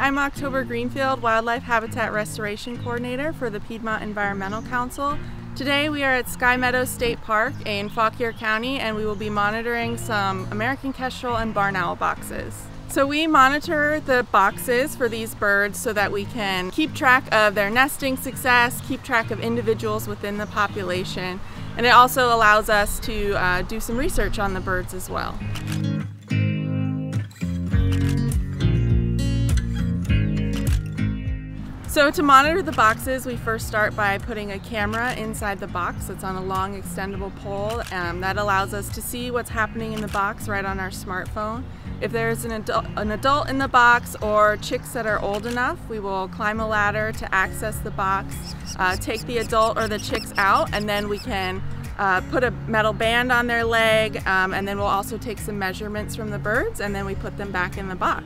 I'm October Greenfield, Wildlife Habitat Restoration Coordinator for the Piedmont Environmental Council. Today we are at Sky Meadows State Park in Fauquier County and we will be monitoring some American kestrel and barn owl boxes. So we monitor the boxes for these birds so that we can keep track of their nesting success, keep track of individuals within the population, and it also allows us to uh, do some research on the birds as well. So to monitor the boxes, we first start by putting a camera inside the box. It's on a long extendable pole. Um, that allows us to see what's happening in the box right on our smartphone. If there's an adult, an adult in the box or chicks that are old enough, we will climb a ladder to access the box, uh, take the adult or the chicks out, and then we can uh, put a metal band on their leg, um, and then we'll also take some measurements from the birds, and then we put them back in the box.